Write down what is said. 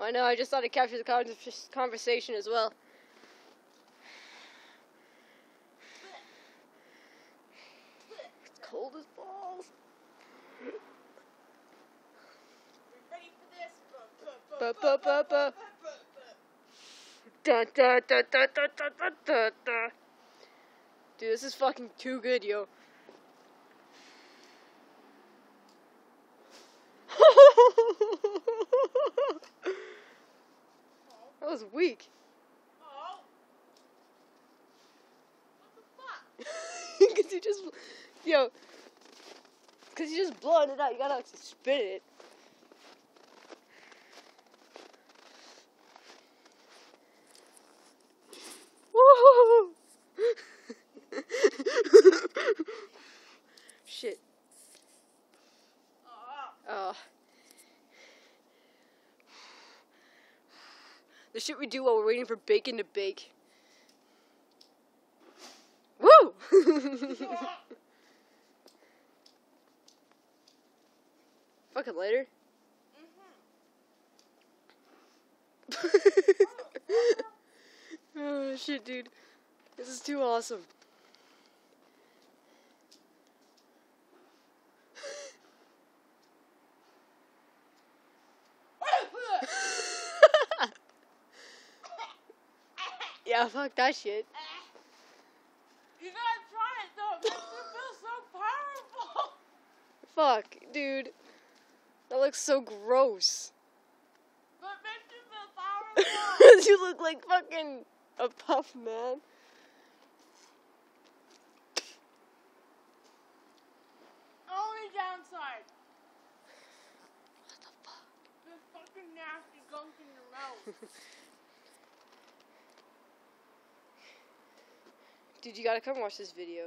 I know, I just thought I'd capture the con conversation as well. It's cold as balls. Dude, this is fucking too good, yo. Was weak. Oh. What the fuck? Cause you just, yo, cause you just blowing it out. You gotta actually spit it. Shit. Oh. The shit we do while we're waiting for bacon to bake. Woo! Fucking later. oh shit, dude. This is too awesome. Yeah, fuck that shit. You gotta try it though. It makes it feel so powerful. Fuck, dude. That looks so gross. But it makes you feel powerful. you look like fucking a puff man. Only downside. What the fuck? There's fucking nasty gunk in your mouth. Dude, you gotta come watch this video.